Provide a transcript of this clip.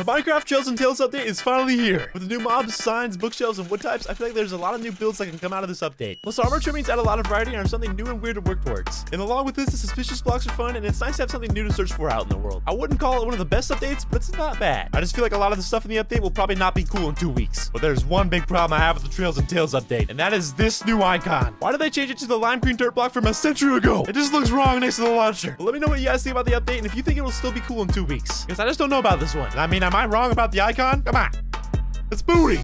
The Minecraft Trails and Tales update is finally here. With the new mobs, signs, bookshelves, and wood types, I feel like there's a lot of new builds that can come out of this update. Plus, armor trimmings add a lot of variety and are something new and weird to work towards. And along with this, the suspicious blocks are fun, and it's nice to have something new to search for out in the world. I wouldn't call it one of the best updates, but it's not bad. I just feel like a lot of the stuff in the update will probably not be cool in two weeks. But there's one big problem I have with the Trails and Tales update, and that is this new icon. Why did they change it to the lime green dirt block from a century ago? It just looks wrong next to the launcher. But let me know what you guys think about the update, and if you think it will still be cool in two weeks. Because I just don't know about this one. I mean, am I wrong about the icon? Come on. It's booty.